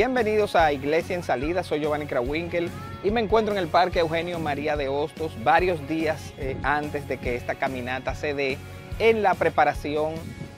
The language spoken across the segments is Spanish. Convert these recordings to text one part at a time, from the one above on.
Bienvenidos a Iglesia en Salida, soy Giovanni Krawinkel y me encuentro en el Parque Eugenio María de Hostos varios días eh, antes de que esta caminata se dé en la preparación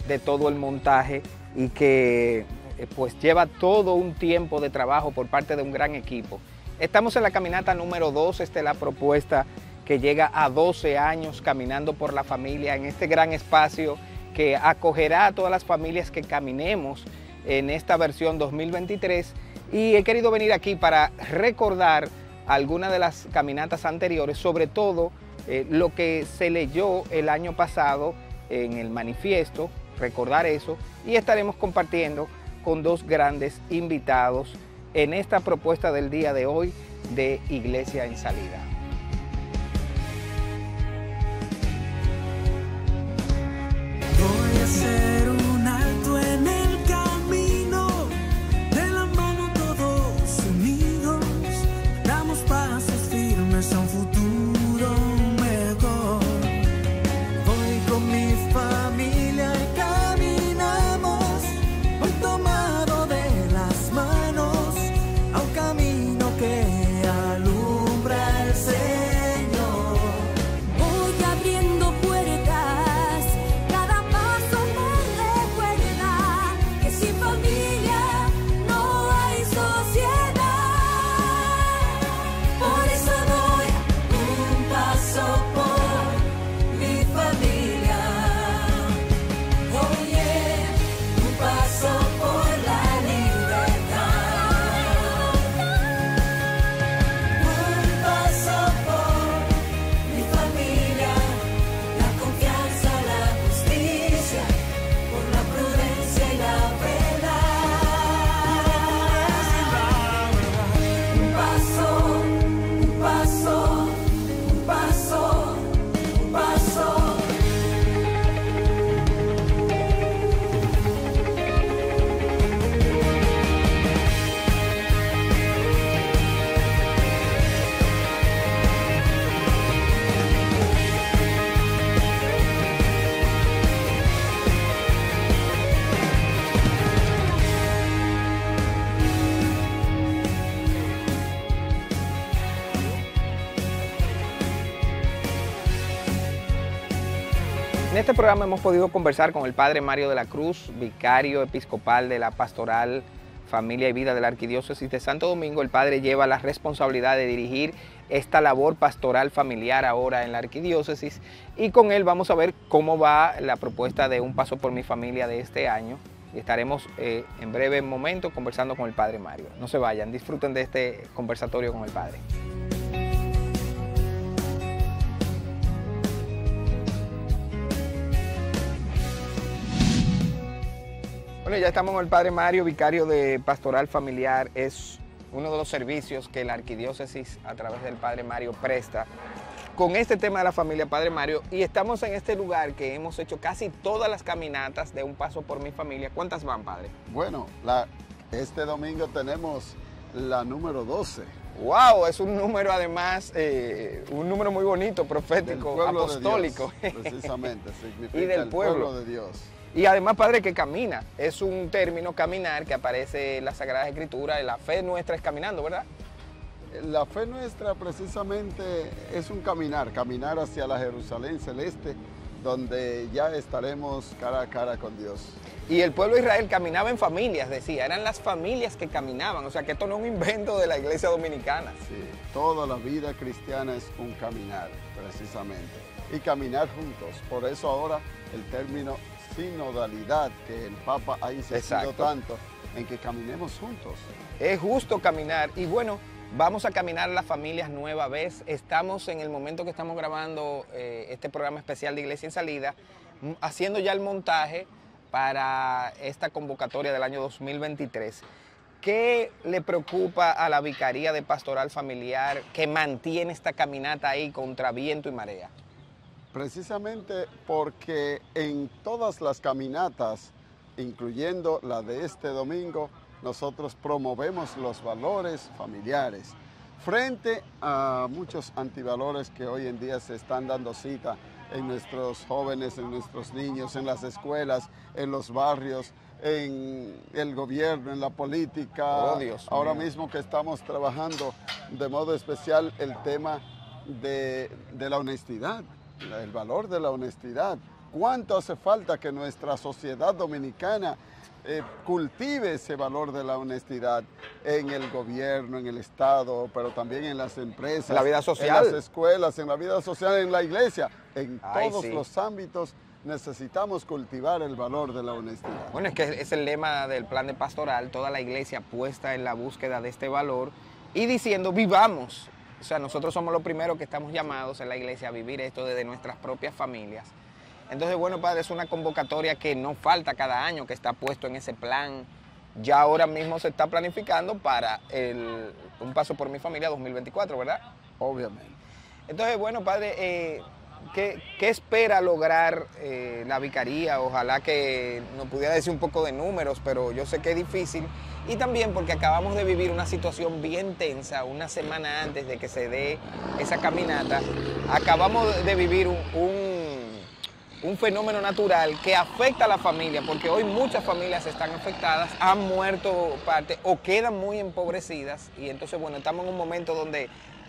de todo el montaje y que eh, pues lleva todo un tiempo de trabajo por parte de un gran equipo. Estamos en la caminata número 2, esta es la propuesta que llega a 12 años caminando por la familia en este gran espacio que acogerá a todas las familias que caminemos en esta versión 2023 y he querido venir aquí para recordar algunas de las caminatas anteriores, sobre todo eh, lo que se leyó el año pasado en el manifiesto, recordar eso, y estaremos compartiendo con dos grandes invitados en esta propuesta del día de hoy de Iglesia en Salida. Este programa hemos podido conversar con el padre Mario de la Cruz, vicario episcopal de la Pastoral Familia y Vida de la Arquidiócesis de Santo Domingo. El padre lleva la responsabilidad de dirigir esta labor pastoral familiar ahora en la arquidiócesis y con él vamos a ver cómo va la propuesta de Un Paso por mi Familia de este año y estaremos eh, en breve momento conversando con el padre Mario. No se vayan, disfruten de este conversatorio con el padre. Bueno, ya estamos con el Padre Mario, vicario de Pastoral Familiar. Es uno de los servicios que la arquidiócesis a través del Padre Mario presta con este tema de la familia Padre Mario. Y estamos en este lugar que hemos hecho casi todas las caminatas de Un Paso por mi Familia. ¿Cuántas van, Padre? Bueno, la, este domingo tenemos la número 12. ¡Wow! Es un número además, eh, un número muy bonito, profético, apostólico. precisamente, significa y del pueblo de Dios. Y además, Padre, que camina. Es un término caminar que aparece en las Sagradas Escrituras. La fe nuestra es caminando, ¿verdad? La fe nuestra precisamente es un caminar, caminar hacia la Jerusalén celeste, donde ya estaremos cara a cara con Dios. Y el pueblo de Israel caminaba en familias, decía, eran las familias que caminaban, o sea que esto no es un invento de la iglesia dominicana. Sí, toda la vida cristiana es un caminar, precisamente, y caminar juntos. Por eso ahora el término sinodalidad que el Papa ha insistido tanto en que caminemos juntos. Es justo caminar y bueno, vamos a caminar las familias nueva vez. Estamos en el momento que estamos grabando eh, este programa especial de Iglesia en Salida, haciendo ya el montaje para esta convocatoria del año 2023. ¿Qué le preocupa a la Vicaría de Pastoral Familiar que mantiene esta caminata ahí contra viento y marea? Precisamente porque en todas las caminatas, incluyendo la de este domingo, nosotros promovemos los valores familiares frente a muchos antivalores que hoy en día se están dando cita en nuestros jóvenes, en nuestros niños, en las escuelas, en los barrios, en el gobierno, en la política. Oh, Dios Ahora mío. mismo que estamos trabajando de modo especial el tema de, de la honestidad, el valor de la honestidad. ¿Cuánto hace falta que nuestra sociedad dominicana eh, cultive ese valor de la honestidad en el gobierno, en el Estado, pero también en las empresas, En la vida social. en las escuelas, en la vida social, en la iglesia, en Ay, todos sí. los ámbitos necesitamos cultivar el valor de la honestidad. Bueno, es que es el lema del plan de pastoral, toda la iglesia puesta en la búsqueda de este valor y diciendo vivamos. O sea, nosotros somos los primeros que estamos llamados en la iglesia a vivir esto desde nuestras propias familias. Entonces, bueno, padre, es una convocatoria que no falta cada año, que está puesto en ese plan. Ya ahora mismo se está planificando para el, un paso por mi familia 2024, ¿verdad? Obviamente. Entonces, bueno, padre, eh, ¿qué, qué espera lograr eh, la vicaría? Ojalá que nos pudiera decir un poco de números, pero yo sé que es difícil. Y también porque acabamos de vivir una situación bien tensa, una semana antes de que se dé esa caminata, acabamos de vivir un, un- fenómeno natural que afecta a la familia, porque hoy muchas familias están afectadas, han muerto parte o quedan muy empobrecidas. Y entonces, bueno, estamos en un momento donde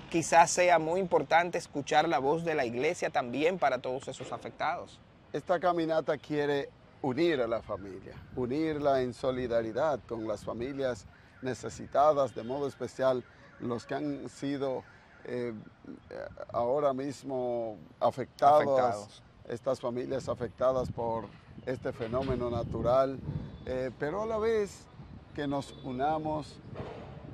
quizás sea muy importante escuchar la voz de la iglesia también para todos esos afectados. Esta caminata quiere unir a la familia, unirla en solidaridad con las familias necesitadas, de modo especial los que han sido eh, ahora mismo afectados, Afectados. estas familias afectadas por este fenómeno natural, eh, pero a la vez que nos unamos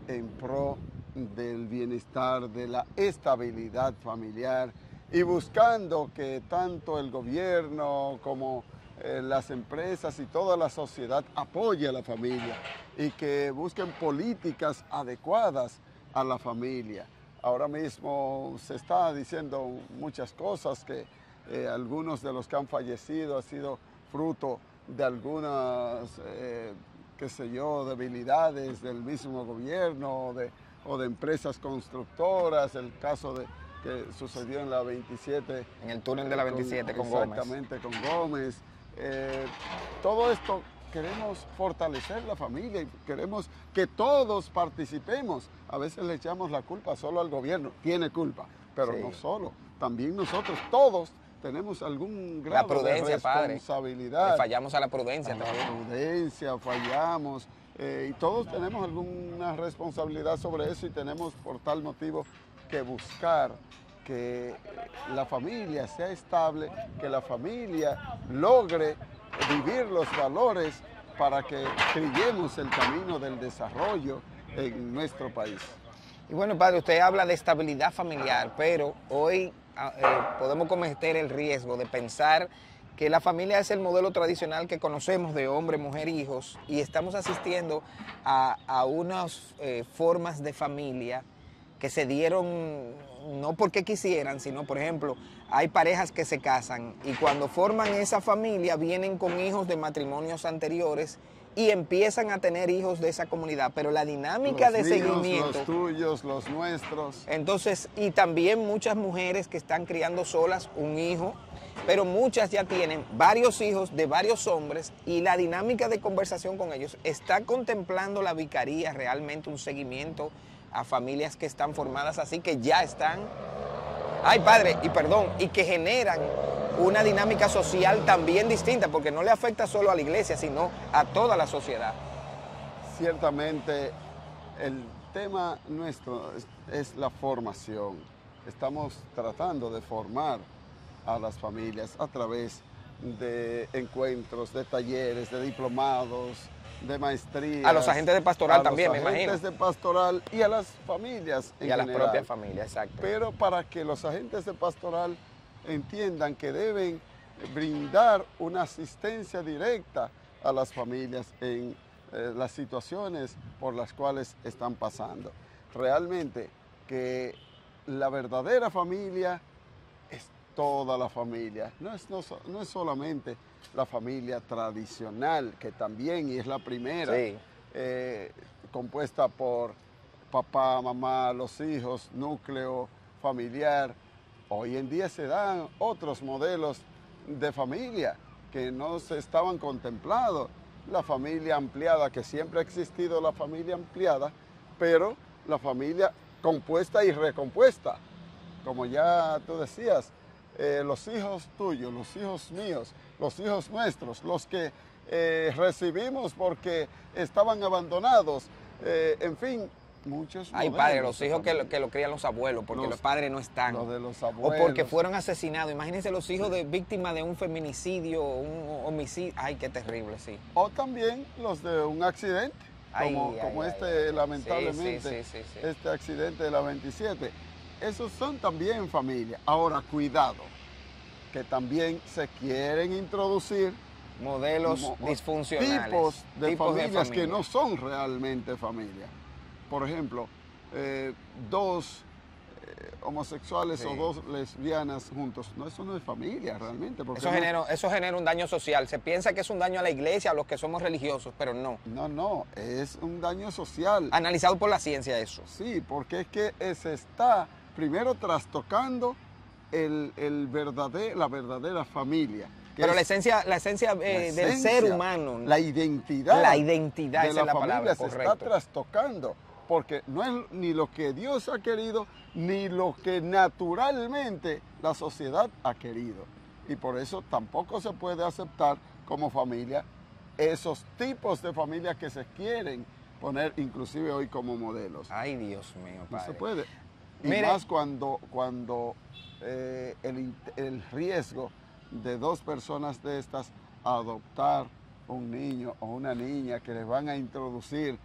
en pro del bienestar, de la estabilidad familiar y buscando que tanto el gobierno como eh, las empresas y toda la sociedad apoye a la familia y que busquen políticas adecuadas a la familia. Ahora mismo se está diciendo muchas cosas que eh, algunos de los que han fallecido ha sido fruto de algunas, eh, qué sé yo, debilidades del mismo gobierno o de, o de empresas constructoras, el caso de que sucedió en la 27 En el túnel de la 27 con, Gómez. Exactamente, con Gómez. Eh, todo esto queremos fortalecer la familia y queremos que todos participemos. A veces le echamos la culpa solo al gobierno, tiene culpa, pero Sí. no solo, también nosotros, todos tenemos algún grado prudencia, de padre. responsabilidad. Le fallamos a la prudencia A la también. prudencia, fallamos, eh, y todos tenemos alguna responsabilidad sobre eso y tenemos por tal motivo que buscar que la familia sea estable, que la familia logre vivir los valores para que trillemos el camino del desarrollo en nuestro país. Y bueno, padre, usted habla de estabilidad familiar, pero hoy ah, eh, podemos cometer el riesgo de pensar que la familia es el modelo tradicional que conocemos de hombre, mujer, hijos, y estamos asistiendo a, unas eh, formas de familia que se dieron no porque quisieran, sino, por ejemplo, hay parejas que se casan y cuando forman esa familia vienen con hijos de matrimonios anteriores y empiezan a tener hijos de esa comunidad, pero la dinámica Los de míos, seguimiento... Los tuyos, los nuestros. Entonces, y también muchas mujeres que están criando solas un hijo, pero muchas ya tienen varios hijos de varios hombres y la dinámica de conversación con ellos está contemplando la vicaría realmente un seguimiento a familias que están formadas así, que ya están, ay padre, y perdón, y que generan una dinámica social también distinta, porque no le afecta solo a la iglesia, sino a toda la sociedad. Ciertamente el tema nuestro es, es la formación. Estamos tratando de formar a las familias a través de encuentros, de talleres, de diplomados, de maestrías. A los agentes de pastoral a también, los me agentes imagino. de pastoral y a las familias en Y a las propias familias, exacto. Pero para que los agentes de pastoral entiendan que deben brindar una asistencia directa a las familias en eh, las situaciones por las cuales están pasando. Realmente que la verdadera familia toda la familia, no es, no no es solamente la familia tradicional, que también y es la primera, Sí. eh, compuesta por papá, mamá, los hijos, núcleo familiar. Hoy en día se dan otros modelos de familia que no se estaban contemplados. la familia ampliada, que siempre ha existido la familia ampliada, pero la familia compuesta y recompuesta. Como ya tú decías, eh, los hijos tuyos, los hijos míos, los hijos nuestros, los que eh, recibimos porque estaban abandonados, eh, en fin, muchos. Hay padres, los hijos que lo, que lo, crían los abuelos, porque los, padres no están. Los de los abuelos. O porque fueron asesinados. Imagínense los hijos de víctimas de un feminicidio, un homicidio. Ay, qué terrible, sí. O también los de un accidente, como, como este, lamentablemente, este accidente de la 27. Esos son también familia. Ahora, cuidado, que también se quieren introducir modelos disfuncionales. Tipos de familias que no son realmente familia por ejemplo, eh, dos eh, homosexuales o dos lesbianas juntos. No, eso no es familia realmente. eso, genera, eso genera un daño social. Se piensa que es un daño a la iglesia, a los que somos religiosos, pero no. No, no, es un daño social. Analizado por la ciencia eso. Sí, porque es que se está primero trastocando el, la verdadera familia. Pero la esencia, la esencia, eh, del ser humano. La identidad. La identidad, de la, familia se está trastocando porque no es ni lo que Dios ha querido, ni lo que naturalmente la sociedad ha querido. Y por eso tampoco se puede aceptar como familia esos tipos de familias que se quieren poner inclusive hoy como modelos. Ay, Dios mío, padre. No se puede. Y más cuando, cuando eh, el, el riesgo de dos personas de estas adoptar un niño o una niña que les van a introducir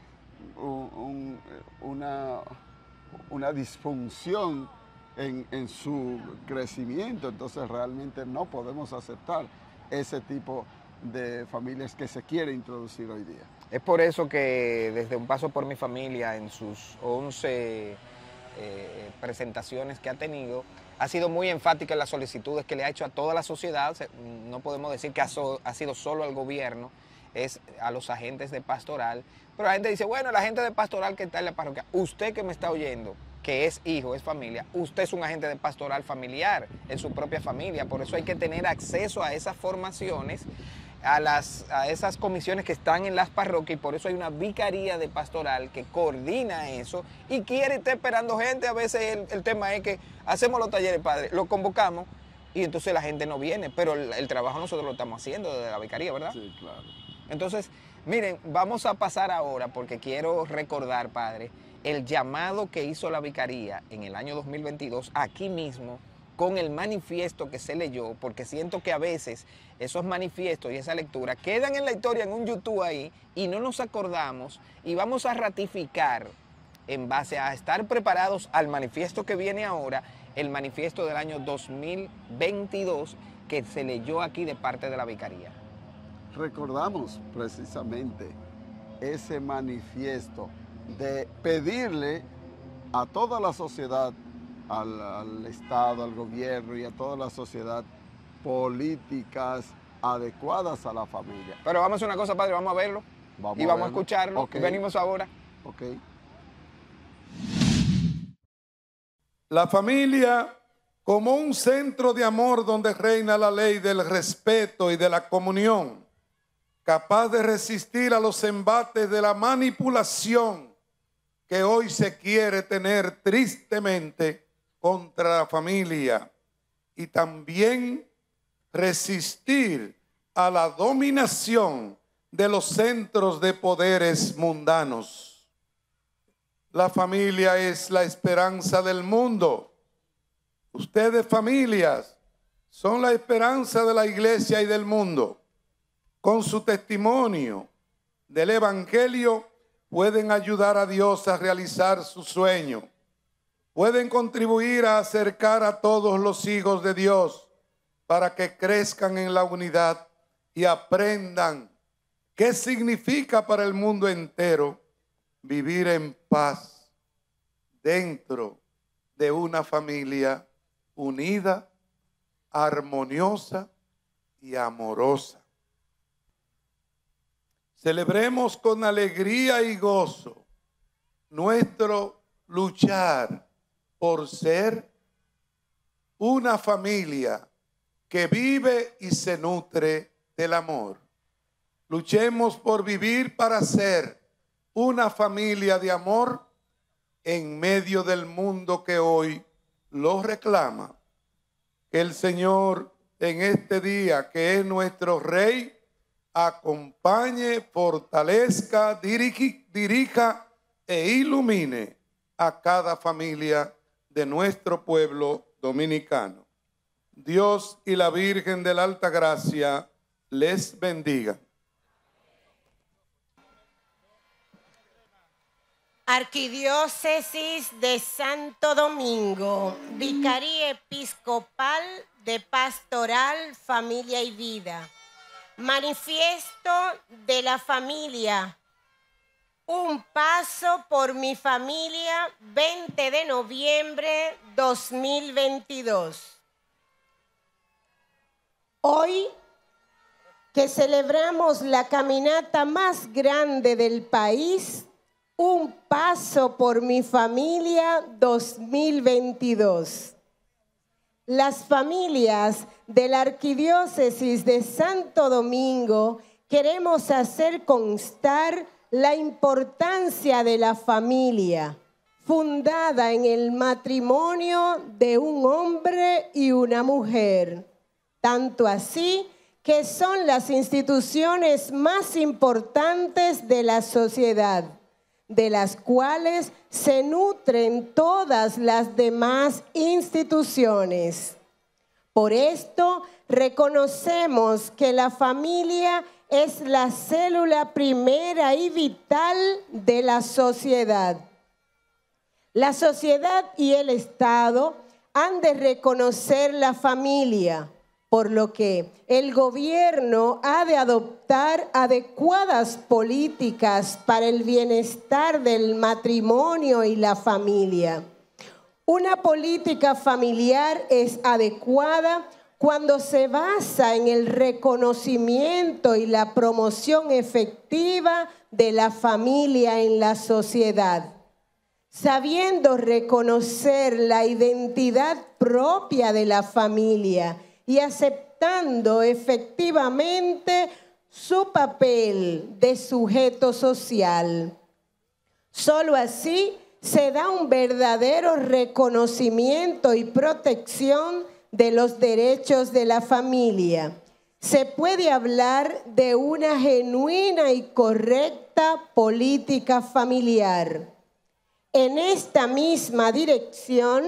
una, una disfunción en, su crecimiento, entonces realmente no podemos aceptar ese tipo de familias que se quiere introducir hoy día. Es por eso que desde un paso por mi familia en sus 11 eh, presentaciones que ha tenido, ha sido muy enfática en las solicitudes que le ha hecho a toda la sociedad. No podemos decir que ha, ha sido solo al gobierno, es a los agentes de pastoral. Pero la gente dice, bueno, la gente de pastoral que está en la parroquia, usted que me está oyendo, que es hijo, es familia, usted es un agente de pastoral familiar en su propia familia. Por eso hay que tener acceso a esas formaciones, a, las, a esas comisiones que están en las parroquias y por eso hay una vicaría de pastoral que coordina eso y quiere estar esperando gente. A veces el, tema es que hacemos los talleres, padre, lo convocamos y entonces la gente no viene, pero el, el trabajo nosotros lo estamos haciendo desde la vicaría, ¿verdad? Sí, claro. Entonces, miren, vamos a pasar ahora porque quiero recordar, Padre, el llamado que hizo la Vicaría en el año 2022 aquí mismo con el manifiesto que se leyó, porque siento que a veces esos manifiestos y esa lectura quedan en la historia en un YouTube ahí y no nos acordamos y vamos a ratificar en base a estar preparados al manifiesto que viene ahora, el manifiesto del año 2022 que se leyó aquí de parte de la Vicaría. Recordamos precisamente ese manifiesto de pedirle a toda la sociedad, al, Estado, al gobierno y a toda la sociedad políticas adecuadas a la familia. Pero vamos a hacer una cosa, padre, vamos a verlo y vamos a escucharlo. Venimos ahora. Ok. La familia como un centro de amor donde reina la ley del respeto y de la comunión capaz de resistir a los embates de la manipulación que hoy se quiere tener tristemente contra la familia y también resistir a la dominación de los centros de poderes mundanos. La familia es la esperanza del mundo. Ustedes familias son la esperanza de la iglesia y del mundo con su testimonio del Evangelio, pueden ayudar a Dios a realizar su sueño. Pueden contribuir a acercar a todos los hijos de Dios para que crezcan en la unidad y aprendan qué significa para el mundo entero vivir en paz dentro de una familia unida, armoniosa y amorosa. Celebremos con alegría y gozo nuestro luchar por ser una familia que vive y se nutre del amor. Luchemos por vivir para ser una familia de amor en medio del mundo que hoy lo reclama. Que el Señor en este día, que es nuestro Rey, acompañe, fortalezca, dirija e ilumine a cada familia de nuestro pueblo dominicano. Dios y la Virgen de la Alta Gracia les bendiga. Arquidiócesis de Santo Domingo, Vicaría Episcopal de Pastoral, Familia y Vida. Manifiesto de la familia. Un paso por mi familia, 20 de noviembre 2022. Hoy que celebramos la caminata más grande del país, un paso por mi familia 2022. Las familias de la Arquidiócesis de Santo Domingo queremos hacer constar la importancia de la familia, fundada en el matrimonio de un hombre y una mujer, tanto así que son las instituciones más importantes de la sociedad de las cuales se nutren todas las demás instituciones. Por esto reconocemos que la familia es la célula primera y vital de la sociedad. La sociedad y el Estado han de reconocer la familia por lo que el gobierno ha de adoptar adecuadas políticas para el bienestar del matrimonio y la familia. Una política familiar es adecuada cuando se basa en el reconocimiento y la promoción efectiva de la familia en la sociedad, sabiendo reconocer la identidad propia de la familia y aceptando efectivamente su papel de sujeto social. Solo así se da un verdadero reconocimiento y protección de los derechos de la familia. Se puede hablar de una genuina y correcta política familiar. En esta misma dirección,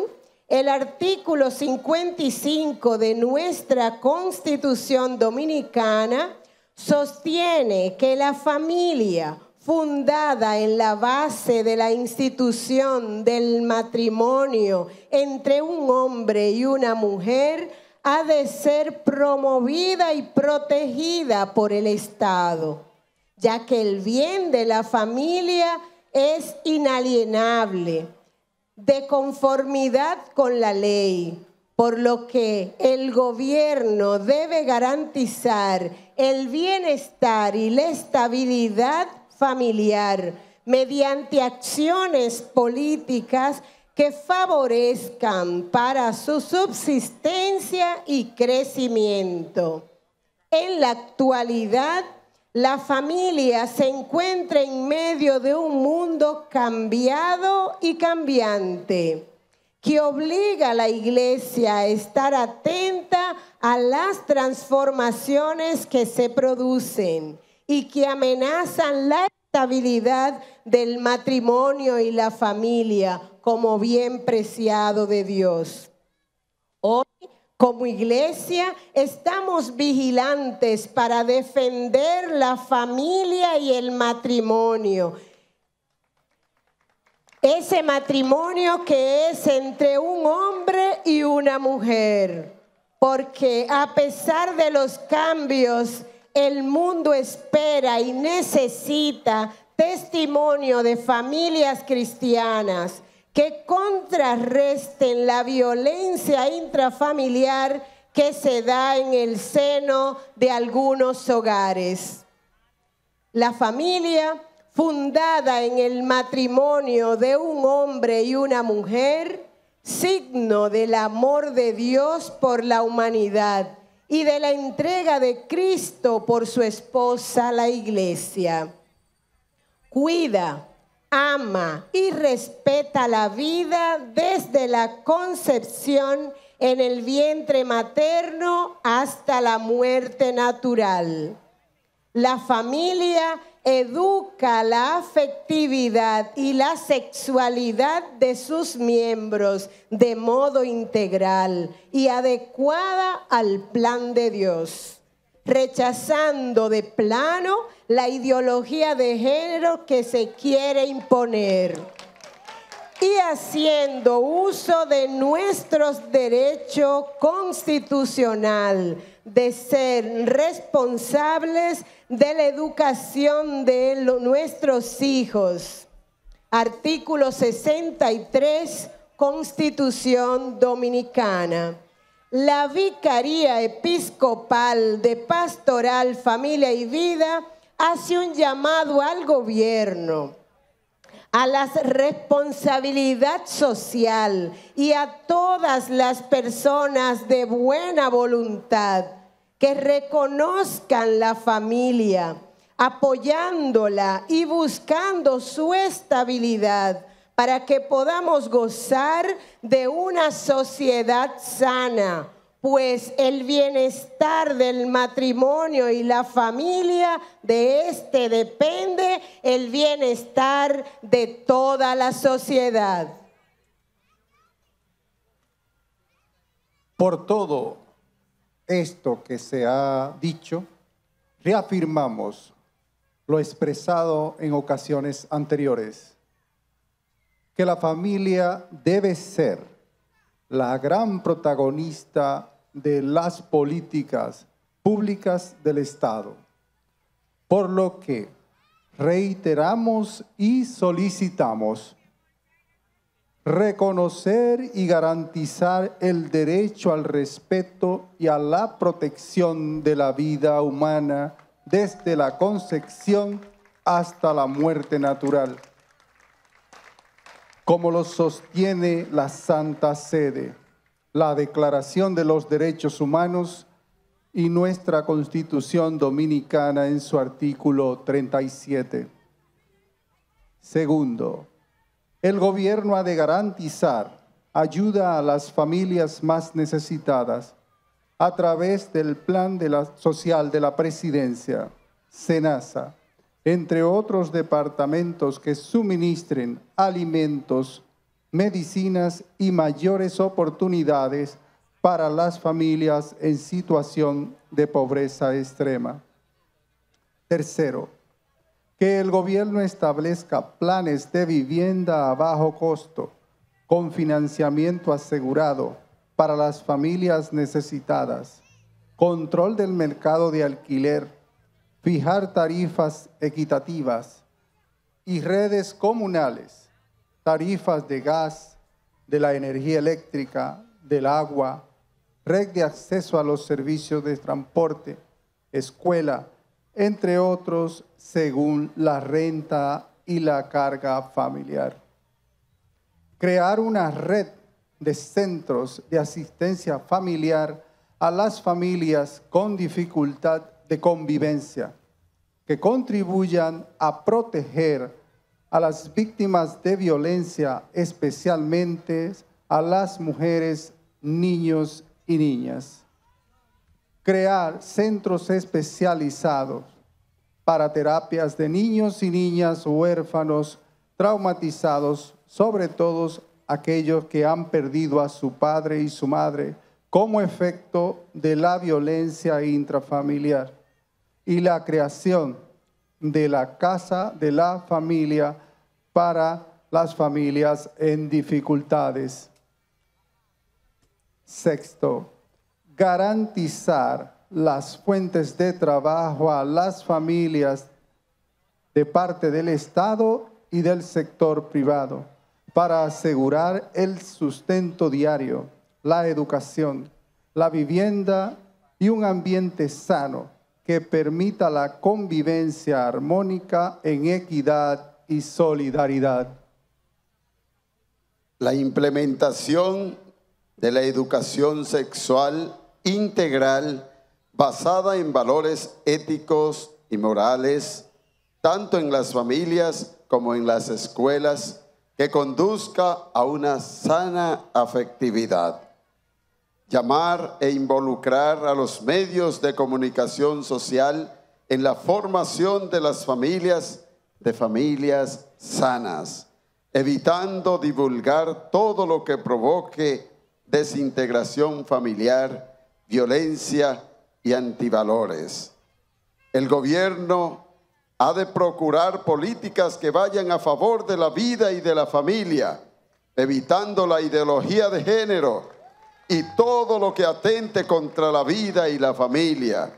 el artículo 55 de nuestra Constitución Dominicana sostiene que la familia fundada en la base de la institución del matrimonio entre un hombre y una mujer ha de ser promovida y protegida por el Estado, ya que el bien de la familia es inalienable de conformidad con la ley, por lo que el gobierno debe garantizar el bienestar y la estabilidad familiar mediante acciones políticas que favorezcan para su subsistencia y crecimiento. En la actualidad, la familia se encuentra en medio de un mundo cambiado y cambiante que obliga a la iglesia a estar atenta a las transformaciones que se producen y que amenazan la estabilidad del matrimonio y la familia como bien preciado de Dios. Hoy como iglesia estamos vigilantes para defender la familia y el matrimonio. Ese matrimonio que es entre un hombre y una mujer. Porque a pesar de los cambios, el mundo espera y necesita testimonio de familias cristianas que contrarresten la violencia intrafamiliar que se da en el seno de algunos hogares. La familia, fundada en el matrimonio de un hombre y una mujer, signo del amor de Dios por la humanidad y de la entrega de Cristo por su esposa, la iglesia. Cuida, ama y respeta la vida desde la concepción en el vientre materno hasta la muerte natural. La familia educa la afectividad y la sexualidad de sus miembros de modo integral y adecuada al plan de Dios, rechazando de plano la ideología de género que se quiere imponer y haciendo uso de nuestros derechos constitucional de ser responsables de la educación de nuestros hijos. Artículo 63, Constitución Dominicana. La Vicaría Episcopal de Pastoral, Familia y Vida hace un llamado al gobierno a la responsabilidad social y a todas las personas de buena voluntad que reconozcan la familia, apoyándola y buscando su estabilidad para que podamos gozar de una sociedad sana pues el bienestar del matrimonio y la familia de este depende el bienestar de toda la sociedad. Por todo esto que se ha dicho, reafirmamos lo expresado en ocasiones anteriores, que la familia debe ser la gran protagonista de las políticas públicas del Estado. Por lo que reiteramos y solicitamos reconocer y garantizar el derecho al respeto y a la protección de la vida humana desde la concepción hasta la muerte natural, como lo sostiene la Santa Sede la Declaración de los Derechos Humanos y nuestra Constitución Dominicana en su artículo 37. Segundo, el gobierno ha de garantizar ayuda a las familias más necesitadas a través del Plan de la Social de la Presidencia, SENASA, entre otros departamentos que suministren alimentos, medicinas y mayores oportunidades para las familias en situación de pobreza extrema. Tercero, que el gobierno establezca planes de vivienda a bajo costo con financiamiento asegurado para las familias necesitadas, control del mercado de alquiler, fijar tarifas equitativas y redes comunales tarifas de gas, de la energía eléctrica, del agua, red de acceso a los servicios de transporte, escuela, entre otros, según la renta y la carga familiar. Crear una red de centros de asistencia familiar a las familias con dificultad de convivencia, que contribuyan a proteger a las víctimas de violencia, especialmente a las mujeres, niños y niñas. Crear centros especializados para terapias de niños y niñas huérfanos traumatizados, sobre todo aquellos que han perdido a su padre y su madre como efecto de la violencia intrafamiliar y la creación de la casa de la familia para las familias en dificultades. Sexto, garantizar las fuentes de trabajo a las familias de parte del Estado y del sector privado para asegurar el sustento diario, la educación, la vivienda y un ambiente sano que permita la convivencia armónica en equidad y solidaridad. La implementación de la educación sexual integral basada en valores éticos y morales, tanto en las familias como en las escuelas, que conduzca a una sana afectividad. Llamar e involucrar a los medios de comunicación social en la formación de las familias, de familias sanas, evitando divulgar todo lo que provoque desintegración familiar, violencia y antivalores. El gobierno ha de procurar políticas que vayan a favor de la vida y de la familia, evitando la ideología de género y todo lo que atente contra la vida y la familia.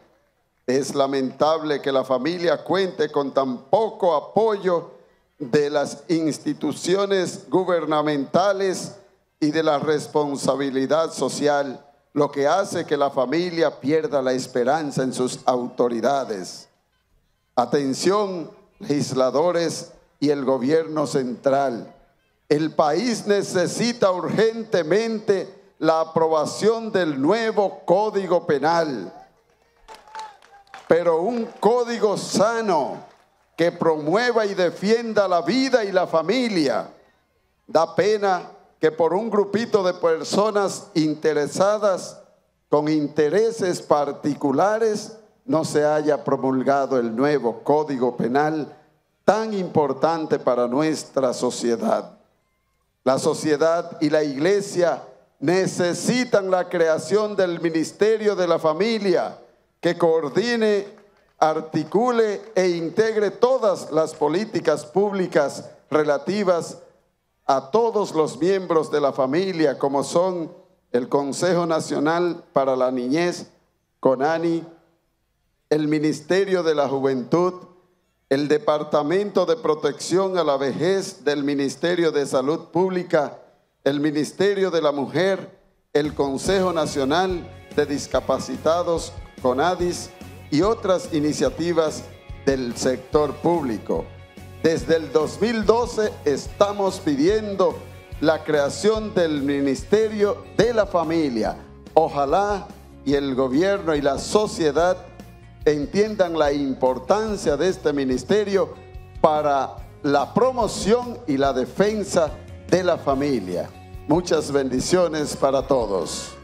Es lamentable que la familia cuente con tan poco apoyo de las instituciones gubernamentales y de la responsabilidad social, lo que hace que la familia pierda la esperanza en sus autoridades. Atención, legisladores y el gobierno central. El país necesita urgentemente la aprobación del nuevo Código Penal, pero un código sano que promueva y defienda la vida y la familia. Da pena que por un grupito de personas interesadas con intereses particulares no se haya promulgado el nuevo Código Penal tan importante para nuestra sociedad. La sociedad y la iglesia necesitan la creación del Ministerio de la Familia que coordine, articule e integre todas las políticas públicas relativas a todos los miembros de la familia, como son el Consejo Nacional para la Niñez, CONANI, el Ministerio de la Juventud, el Departamento de Protección a la Vejez del Ministerio de Salud Pública, el Ministerio de la Mujer, el Consejo Nacional de Discapacitados, CONADIS, y otras iniciativas del sector público. Desde el 2012 estamos pidiendo la creación del Ministerio de la Familia. Ojalá y el gobierno y la sociedad entiendan la importancia de este ministerio para la promoción y la defensa de la familia. Muchas bendiciones para todos.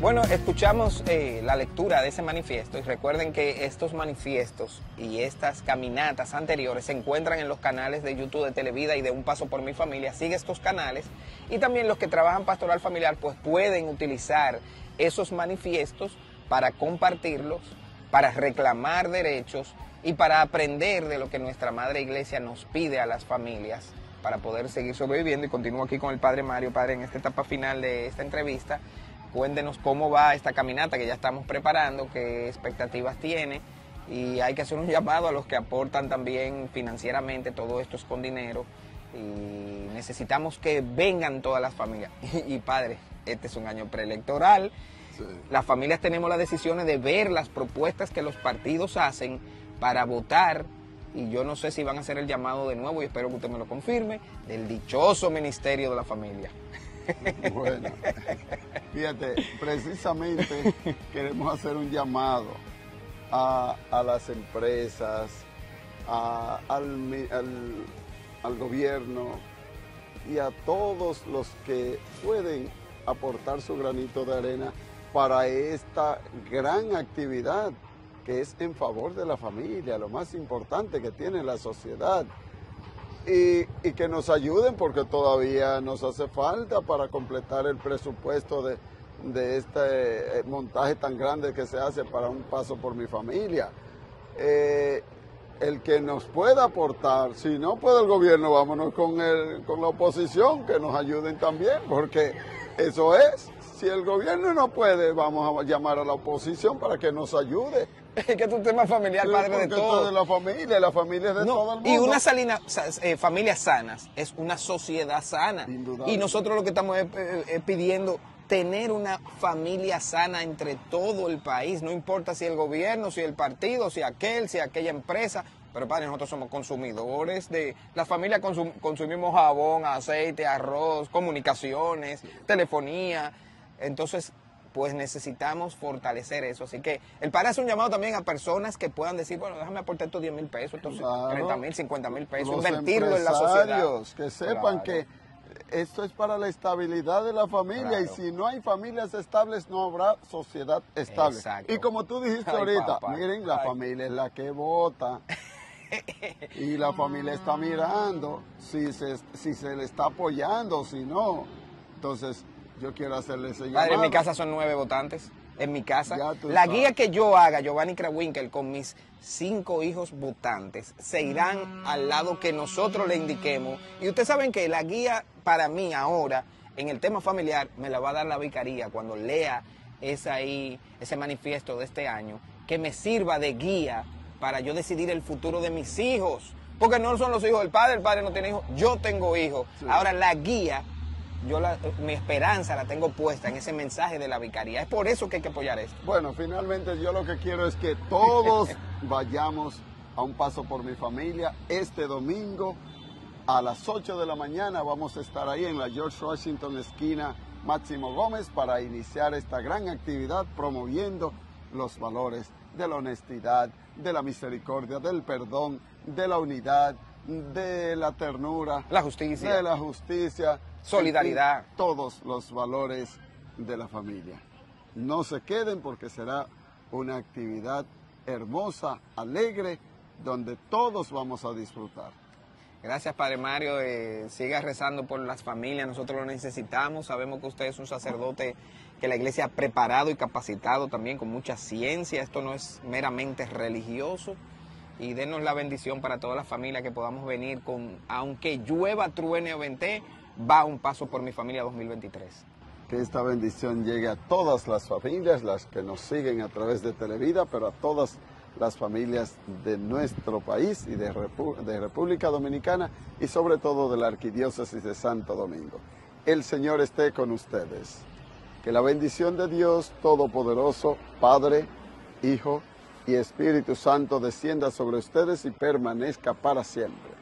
Bueno, escuchamos eh, la lectura de ese manifiesto y recuerden que estos manifiestos y estas caminatas anteriores se encuentran en los canales de YouTube de Televida y de Un Paso por mi Familia. Sigue estos canales y también los que trabajan pastoral familiar pues pueden utilizar esos manifiestos para compartirlos, para reclamar derechos y para aprender de lo que nuestra Madre Iglesia nos pide a las familias para poder seguir sobreviviendo. Y continúo aquí con el Padre Mario, Padre, en esta etapa final de esta entrevista Cuéntenos cómo va esta caminata que ya estamos preparando, qué expectativas tiene y hay que hacer un llamado a los que aportan también financieramente, todo esto es con dinero y necesitamos que vengan todas las familias. Y, padre, este es un año preelectoral, las familias tenemos las decisiones de ver las propuestas que los partidos hacen para votar y yo no sé si van a hacer el llamado de nuevo y espero que usted me lo confirme, del dichoso Ministerio de la Familia. Bueno, fíjate, precisamente queremos hacer un llamado a, las empresas, al, al gobierno y a todos los que pueden aportar su granito de arena para esta gran actividad que es en favor de la familia, lo más importante que tiene la sociedad y, que nos ayuden porque todavía nos hace falta para completar el presupuesto de, este eh, montaje tan grande que se hace para un paso por mi familia. Eh, el que nos pueda aportar, si no puede el gobierno, vámonos con, el, con la oposición, que nos ayuden también, porque eso es. Si el gobierno no puede, vamos a llamar a la oposición para que nos ayude. Es que es un tema familiar, padre de todo. de la familia, la familia de todo el mundo. Y una salina, eh, familias sanas es una sociedad sana. Y nosotros lo que estamos es, pidiendo tener una familia sana entre todo el país, no importa si el gobierno, si el partido, si aquel, si aquella empresa, pero padre, nosotros somos consumidores de, la familia consumimos jabón, aceite, arroz, comunicaciones, telefonía, entonces pues necesitamos fortalecer eso. Así que el PAN hace un llamado también a personas que puedan decir, bueno, déjame aportar estos 10 mil pesos, estos Claro. 30 mil, 50 mil pesos, Los invertirlo en la sociedad. que sepan Claro. que esto es para la estabilidad de la familia y si no hay familias estables no habrá sociedad estable. Exacto. Y como tú dijiste Ay, ahorita, papá. miren, la Ay. familia es la que vota. y la familia está mirando si se, si se le está apoyando o si no. Entonces, yo quiero hacerle ese Padre, en mi llamado. casa son nueve votantes. En mi casa. La sabes. guía que yo haga, Giovanni Krawinkel, con mis cinco hijos votantes, se irán al lado que nosotros le indiquemos. Y ustedes saben que la guía para mí ahora, en el tema familiar, me la va a dar la vicaría cuando lea esa ahí, ese manifiesto de este año, que me sirva de guía para yo decidir el futuro de mis hijos. Porque no son los hijos del padre, el padre no tiene hijos, yo tengo hijos. Ahora la guía yo la- mi esperanza la tengo puesta en ese mensaje de la vicaría. Es por eso que hay que apoyar esto. Bueno, finalmente yo lo que quiero es que todos vayamos a un paso por mi familia este domingo a las 8 de la mañana. Vamos a estar ahí en la George Washington esquina Máximo Gómez para iniciar esta gran actividad promoviendo los valores de la honestidad, de la misericordia, del perdón, de la unidad, de la ternura, La justicia. de la justicia, Solidaridad. todos los valores de la familia. No se queden porque será una actividad hermosa, alegre, donde todos vamos a disfrutar. Gracias, Padre Mario. Eh, siga rezando por las familias. Nosotros lo necesitamos. Sabemos que usted es un sacerdote que la iglesia ha preparado y capacitado también con mucha ciencia. Esto no es meramente religioso. Y denos la bendición para todas las familias que podamos venir con, aunque llueva, truene o vente, va un paso por mi familia 2023. Que esta bendición llegue a todas las familias, las que nos siguen a través de Televida, pero a todas las familias de nuestro país y de, República Dominicana y sobre todo de la Arquidiócesis de Santo Domingo. El Señor esté con ustedes. Que la bendición de Dios Todopoderoso, Padre, Hijo y Espíritu Santo descienda sobre ustedes y permanezca para siempre.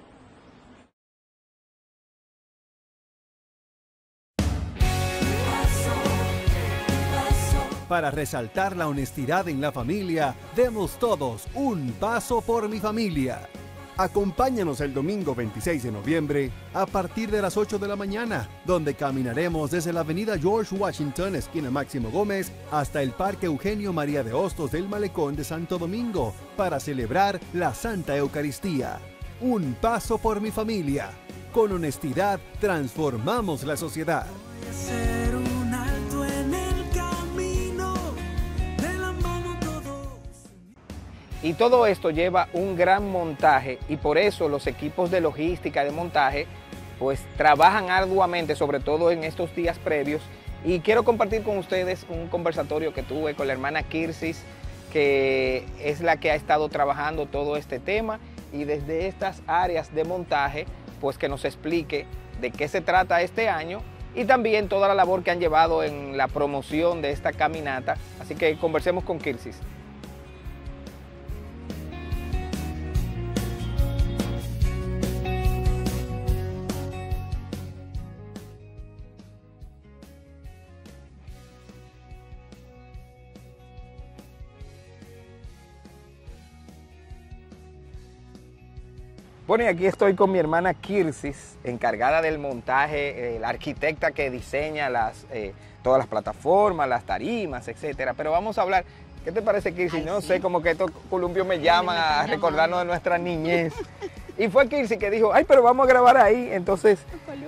Para resaltar la honestidad en la familia, demos todos un paso por mi familia. Acompáñanos el domingo 26 de noviembre a partir de las 8 de la mañana, donde caminaremos desde la avenida George Washington, esquina Máximo Gómez, hasta el Parque Eugenio María de Hostos del Malecón de Santo Domingo, para celebrar la Santa Eucaristía. Un paso por mi familia. Con honestidad transformamos la sociedad. Y todo esto lleva un gran montaje y por eso los equipos de logística de montaje pues trabajan arduamente, sobre todo en estos días previos. Y quiero compartir con ustedes un conversatorio que tuve con la hermana Kirsis, que es la que ha estado trabajando todo este tema y desde estas áreas de montaje, pues que nos explique de qué se trata este año y también toda la labor que han llevado en la promoción de esta caminata. Así que conversemos con Kirsis. Bueno, y aquí estoy con mi hermana Kirsis, encargada del montaje, eh, la arquitecta que diseña las, eh, todas las plataformas, las tarimas, etcétera. Pero vamos a hablar, ¿qué te parece, Kirsis? Ay, no sí. sé, como que estos columpios me llaman me a recordarnos llamando. de nuestra niñez. Y fue Kirsis que dijo, ay, pero vamos a grabar ahí. Entonces,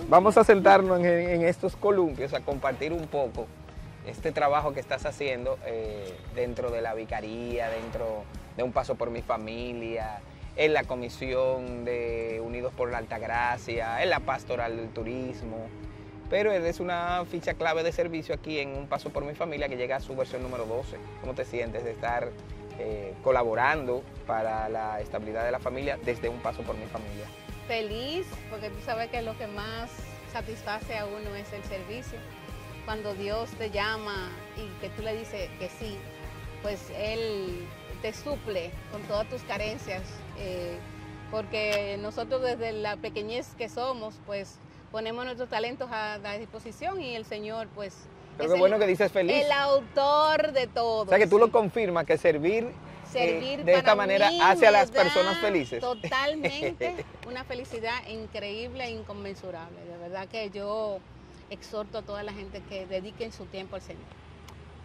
vamos a sentarnos en, en estos columpios a compartir un poco este trabajo que estás haciendo eh, dentro de la vicaría, dentro de Un Paso por mi Familia, en la Comisión de Unidos por la Altagracia, en la Pastoral del Turismo. Pero eres una ficha clave de servicio aquí en Un Paso por mi Familia que llega a su versión número 12. ¿Cómo te sientes de estar eh, colaborando para la estabilidad de la familia desde Un Paso por mi Familia? feliz porque tú sabes que lo que más satisface a uno es el servicio. Cuando Dios te llama y que tú le dices que sí, pues Él te suple con todas tus carencias, eh, porque nosotros desde la pequeñez que somos, pues ponemos nuestros talentos a la disposición y el Señor pues Pero qué el- bueno que dices feliz. El autor de todo. O sea que tú sí. lo confirmas que servir, eh, de esta manera hace a las personas felices. Totalmente una felicidad increíble e inconmensurable. De verdad que yo exhorto a toda la gente que dediquen su tiempo al Señor.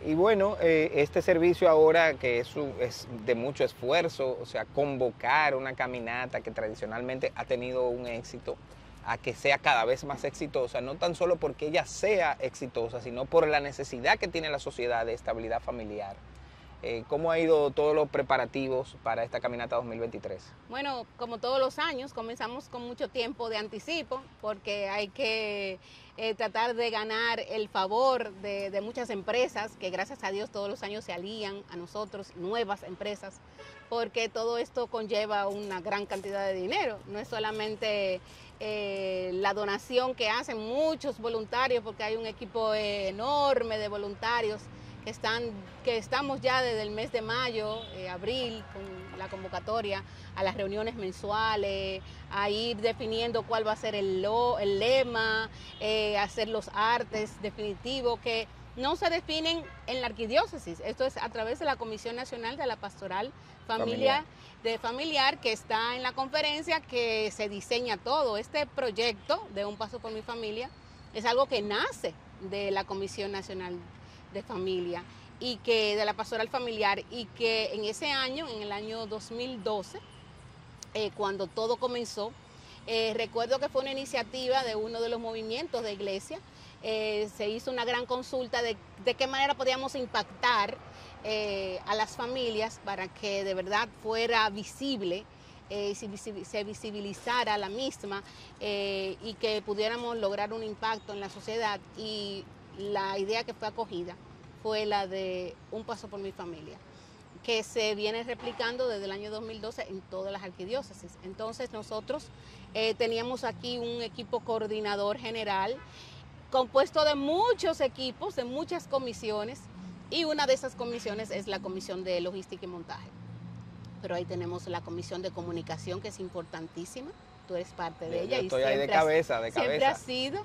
Y bueno, eh, este servicio ahora que es, de mucho esfuerzo, o sea, convocar una caminata que tradicionalmente ha tenido un éxito, a que sea cada vez más exitosa, no tan solo porque ella sea exitosa, sino por la necesidad que tiene la sociedad de estabilidad familiar. Eh, ¿Cómo ha ido todos los preparativos para esta caminata 2023? Bueno, como todos los años, comenzamos con mucho tiempo de anticipo porque hay que eh, tratar de ganar el favor de, de muchas empresas que gracias a Dios todos los años se alían a nosotros, nuevas empresas, porque todo esto conlleva una gran cantidad de dinero. No es solamente eh, la donación que hacen muchos voluntarios, porque hay un equipo enorme de voluntarios están, que estamos ya desde el mes de mayo, eh, abril, con la convocatoria a las reuniones mensuales, a ir definiendo cuál va a ser el, lo- el lema, eh, hacer los artes definitivos que no se definen en la arquidiócesis. Esto es a través de la Comisión Nacional de la Pastoral Familiar, Familiar. de Familiar que está en la conferencia que se diseña todo. Este proyecto de Un Paso por mi Familia es algo que nace de la Comisión Nacional de Familia y que de la Pastoral Familiar y que en ese año, en el año 2012, eh, cuando todo comenzó, eh, recuerdo que fue una iniciativa de uno de los movimientos de iglesia. eh, se hizo una gran consulta de, de qué manera podíamos impactar a las familias para que de verdad fuera visible, eh, se visi- se visibilizara la misma y que pudiéramos lograr un impacto en la sociedad. Y la idea que fue acogida fue la de un paso por mi familia que se viene replicando desde el año 2012 en todas las arquidiócesis. Entonces nosotros eh, teníamos aquí un equipo coordinador general compuesto de muchos equipos, de muchas comisiones, y una de esas comisiones es la comisión de logística y montaje. Pero ahí tenemos la comisión de comunicación, que es importantísima, tú eres parte de Yo- ella. yo y estoy ahí de siempre cabeza, de Siempre cabeza. ha sido.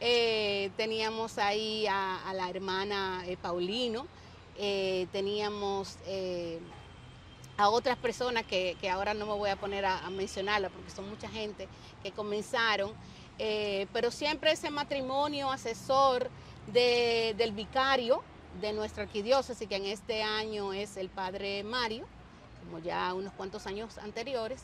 Eh, teníamos ahí a, la hermana eh, Paulino, eh, teníamos a otras personas que, que ahora no me voy a poner a, a mencionarla porque son mucha gente que comenzaron, pero siempre ese matrimonio asesor de- del vicario de nuestra arquidiócesis, que en este año es el padre Mario, como ya unos cuantos años anteriores,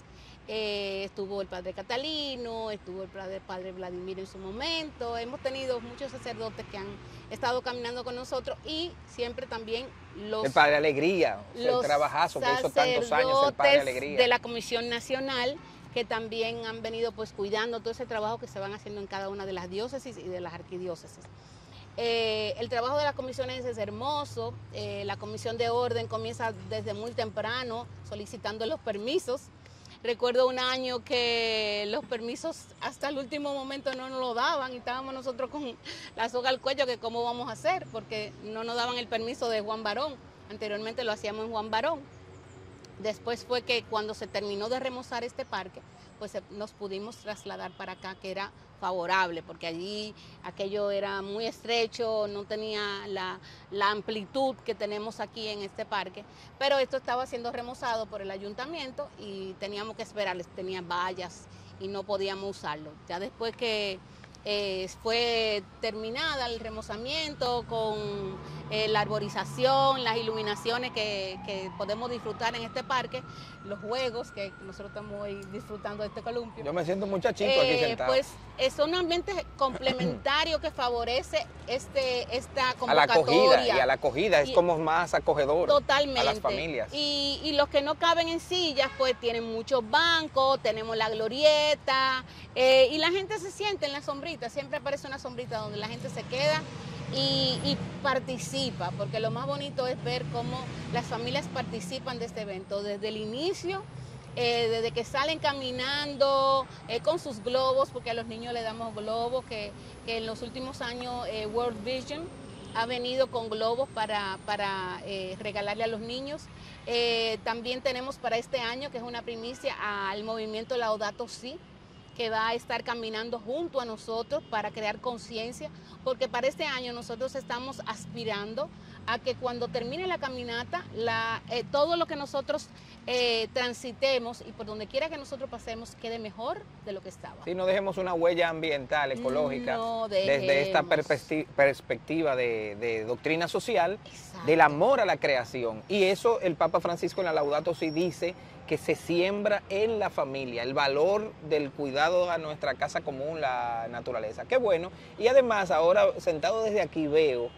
eh, estuvo el padre Catalino, estuvo el padre, padre Vladimir en su momento, hemos tenido muchos sacerdotes que han estado caminando con nosotros y siempre también los el Padre Alegría, o sea, el los trabajazo que hizo tantos años el Padre Alegría. de la Comisión Nacional que también han venido pues cuidando todo ese trabajo que se van haciendo en cada una de las diócesis y de las arquidiócesis. Eh, el trabajo de las comisiones es hermoso, eh, la comisión de orden comienza desde muy temprano solicitando los permisos. Recuerdo un año que los permisos hasta el último momento no nos lo daban y estábamos nosotros con la soga al cuello que cómo vamos a hacer porque no nos daban el permiso de Juan Barón. Anteriormente lo hacíamos en Juan Barón. Después fue que cuando se terminó de remozar este parque, pues eh, nos pudimos trasladar para acá, que era favorable, porque allí aquello era muy estrecho, no tenía la, la amplitud que tenemos aquí en este parque, pero esto estaba siendo remozado por el ayuntamiento y teníamos que esperar, tenía vallas y no podíamos usarlo. Ya después que eh, fue terminada el remozamiento con eh, la arborización, las iluminaciones que, que podemos disfrutar en este parque, los juegos que nosotros estamos hoy disfrutando de este columpio. Yo me siento muchachito aquí Eh, sentado. Pues es un ambiente complementario que favorece este, esta a la convocatoria. acogida, y a la acogida es como más acogedor Totalmente. a las familias. Y, y los que no caben en sillas, pues tienen muchos bancos, tenemos la glorieta, eh, y la gente se siente en la sombrita, siempre aparece una sombrita donde la gente se queda y, participa, porque lo más bonito es ver cómo las familias participan de este evento desde el inicio. eh, desde que salen caminando eh, con sus globos, porque a los niños le damos globos, que, en los últimos años eh, World Vision ha venido con globos para, para regalarle a los niños. También tenemos para este año, que es una primicia, al movimiento Laudato Si, que va a estar caminando junto a nosotros para crear conciencia, porque para este año nosotros estamos aspirando a que cuando termine la caminata, la, eh, todo lo que nosotros eh, transitemos y por donde quiera que nosotros pasemos quede mejor de lo que estaba. Si no dejemos una huella ambiental, ecológica, No desde esta perspectiva de, de doctrina social, Exacto. del amor a la creación. Y eso el Papa Francisco en la Laudato Si dice que se siembra en la familia, el valor del cuidado a nuestra casa común, la naturaleza. Qué bueno. Y además, ahora sentado desde aquí veo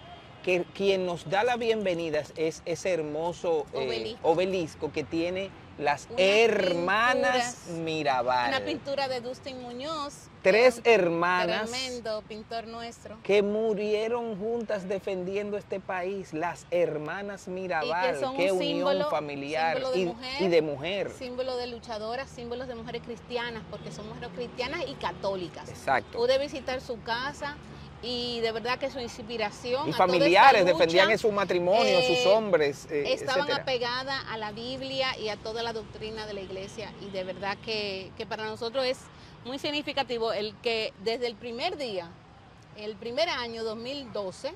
que quien nos da la bienvenida es- es ese hermoso eh, Obelisco. que tiene las Unas hermanas Mirabal. Una pintura de Dustin Muñoz. Tres un hermanas Tremendo pintor nuestro. que murieron juntas defendiendo este país, las hermanas Mirabal, Y que son qué un unión símbolo- familiar símbolo de y, mujer, y de mujer. Símbolo de luchadoras, símbolos de mujeres cristianas, porque son mujeres cristianas y católicas. Exacto. Pude visitar su casa y de verdad que su inspiración. Y familiares lucha, defendían en su matrimonio, eh, sus hombres, eh, estaban etcétera. apegadas a la Biblia y a toda la doctrina de la iglesia y de verdad que, que para nosotros es muy significativo el que desde el primer día, el primer año 2012,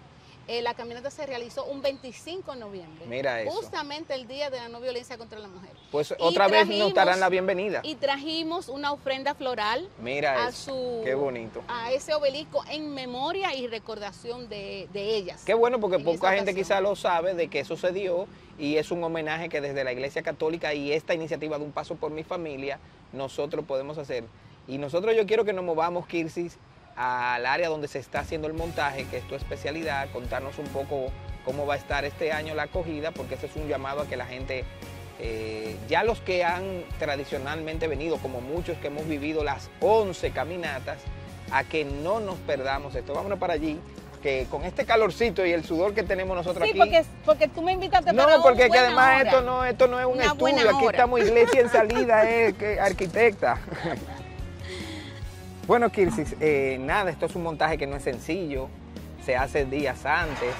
eh, la caminata se realizó un 25 de noviembre. Mira eso. Justamente el día de la no violencia contra la mujer. Pues Y otra vez nos darán la bienvenida. Y trajimos una ofrenda floral Mira a eso, su qué bonito. a ese obelisco en memoria y recordación de, de ellas. Qué bueno porque poca gente quizá lo sabe de que eso se dio y es un homenaje que desde la Iglesia Católica y esta iniciativa de Un Paso por mi Familia nosotros podemos hacer. Y nosotros yo quiero que nos movamos, Kirsis, al área donde se está haciendo el montaje, que es tu especialidad, contarnos un poco cómo va a estar este año la acogida, porque ese es un llamado a que la gente, eh, ya los que han tradicionalmente venido, como muchos que hemos vivido las 11 caminatas, a que no nos perdamos esto. Vámonos para allí, que con este calorcito y el sudor que tenemos nosotros Sí, aquí... porque, porque tú me invitaste No, para porque una que además hora. esto no, esto no es un Una estudio, aquí estamos iglesia en salida, eh, arquitecta. Bueno, Kirsis, eh, nada, esto es un montaje que no es sencillo, se hace días antes,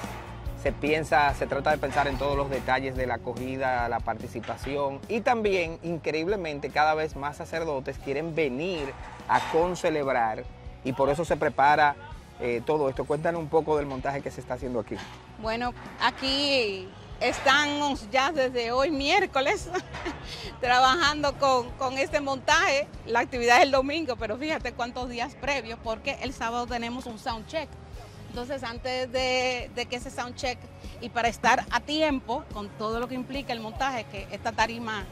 se piensa, se trata de pensar en todos los detalles de la acogida, la participación y también, increíblemente, cada vez más sacerdotes quieren venir a concelebrar y por eso se prepara eh, todo esto. Cuéntanos un poco del montaje que se está haciendo aquí. Bueno, aquí estamos ya desde hoy miércoles trabajando con, con este montaje. La actividad es el domingo, pero fíjate cuántos días previos, porque el sábado tenemos un sound check. Entonces, antes de, de que ese sound check y para estar a tiempo con todo lo que implica el montaje, que esta tarima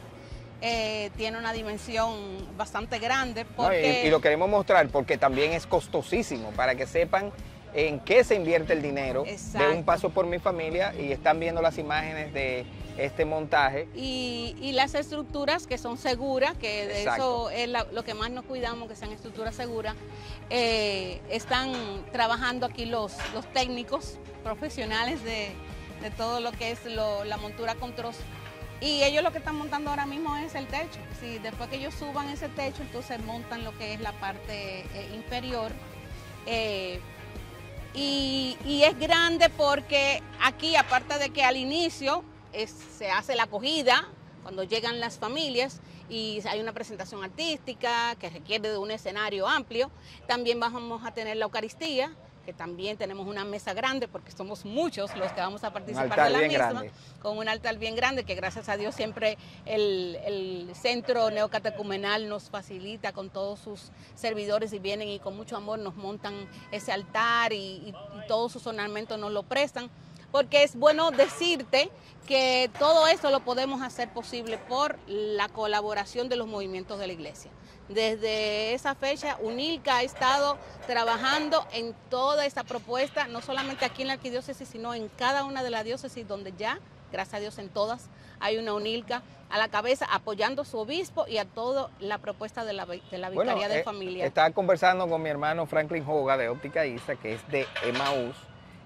eh, tiene una dimensión bastante grande, No, y- porque y, lo queremos mostrar porque también es costosísimo para que sepan en qué se invierte el dinero de un paso por mi familia y están viendo las imágenes de este montaje. y, y las estructuras que son seguras, que de Exacto. eso es la- lo que más nos cuidamos, que sean estructuras seguras, eh, están trabajando aquí los, los técnicos profesionales de, de todo lo que es lo- la montura con trozo. Y ellos lo que están montando ahora mismo es el techo. Si después que ellos suban ese techo, entonces montan lo que es la parte eh, inferior. Eh, y, es grande porque aquí, aparte de que al inicio se hace la acogida, cuando llegan las familias y hay una presentación artística que requiere de un escenario amplio, también vamos a tener la Eucaristía, que también tenemos una mesa grande porque somos muchos los que vamos a participar de la misma, grande. con un altar bien grande que gracias a Dios siempre el, el centro neocatecumenal nos facilita con todos sus servidores y vienen y con mucho amor nos montan ese altar y, y- y todos sus ornamentos nos lo prestan. Porque es bueno decirte que todo eso lo podemos hacer posible por la colaboración de los movimientos de la iglesia. Desde esa fecha, UNILCA ha estado trabajando en toda esta propuesta, no solamente aquí en la arquidiócesis, sino en cada una de las diócesis donde ya, gracias a Dios en todas, hay una UNILCA a la cabeza apoyando a su obispo y a toda la propuesta de la, de la Vicaría de eh, Familia. Estaba conversando con mi hermano Franklin Hoga de Óptica Isa, que es de Emaús.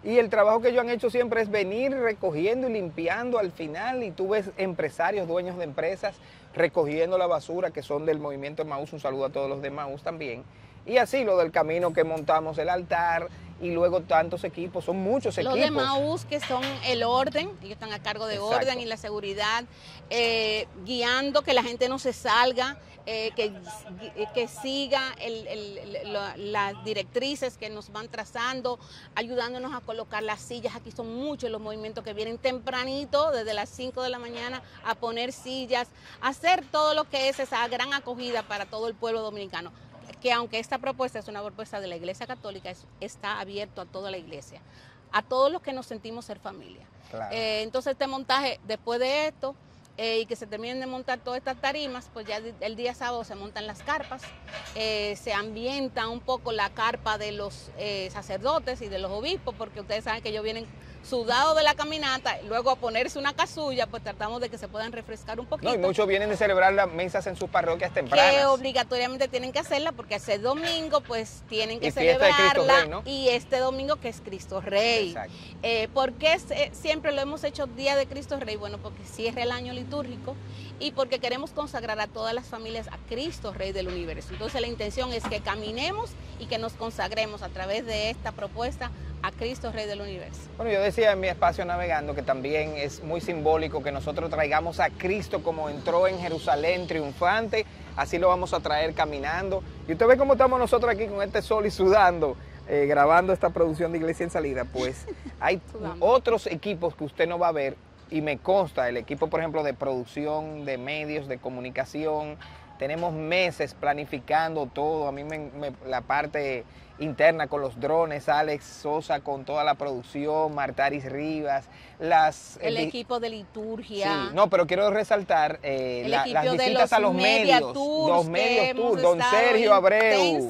Y el trabajo que ellos han hecho siempre es venir recogiendo y limpiando al final. Y tú ves empresarios, dueños de empresas, recogiendo la basura que son del movimiento Emaús. Un saludo a todos los de Emaús también. Y así lo del camino que montamos, el altar y luego tantos equipos, son muchos Los equipos. de Maús, que son el orden, ellos están a cargo de Exacto. orden y la seguridad, eh, guiando que la gente no se salga, eh, que, que siga el- el- la- las directrices que nos van trazando, ayudándonos a colocar las sillas. Aquí son muchos los movimientos que vienen tempranito, desde las 5 de la mañana, a poner sillas, a hacer todo lo que es esa gran acogida para todo el pueblo dominicano que aunque esta propuesta es una propuesta de la Iglesia Católica, es- está abierto a toda la iglesia, a todos los que nos sentimos ser familia. Claro. Eh, entonces este montaje, después de esto, eh, y que se terminen de montar todas estas tarimas, pues ya el día sábado se montan las carpas, eh, se ambienta un poco la carpa de los eh, sacerdotes y de los obispos, porque ustedes saben que ellos vienen sudados de la caminata, luego a ponerse una casulla, pues tratamos de que se puedan refrescar un poquito No, y muchos vienen de celebrar las misas en sus parroquias tempranas. que obligatoriamente tienen que hacerla porque ese domingo pues tienen que Y celebrarla Rey, ¿no? y este domingo que es Cristo Rey. Exacto. Eh, ¿Por qué siempre lo hemos hecho Día de Cristo Rey? Bueno, porque cierra el año litúrgico y porque queremos consagrar a todas las familias a Cristo Rey del universo. Entonces la intención es que caminemos y que nos consagremos a través de esta propuesta a Cristo Rey del universo. Bueno, yo decía en mi espacio navegando que también es muy simbólico que nosotros traigamos a Cristo como entró en Jerusalén triunfante, así lo vamos a traer caminando. Y usted ve cómo estamos nosotros aquí con este sol y sudando, eh, grabando esta producción de Iglesia en Salida, pues hay otros equipos que usted no va a ver y me consta, el equipo por ejemplo de producción, de medios, de comunicación, tenemos meses planificando todo, a mí me- me- la parte interna con los drones, Alex Sosa con toda la producción, Martaris Rivas, las... El di- equipo de Sí, liturgia. no, pero quiero resaltar eh, el la- las visitas los a los medios, tours los medios tours, don Sergio Abreu,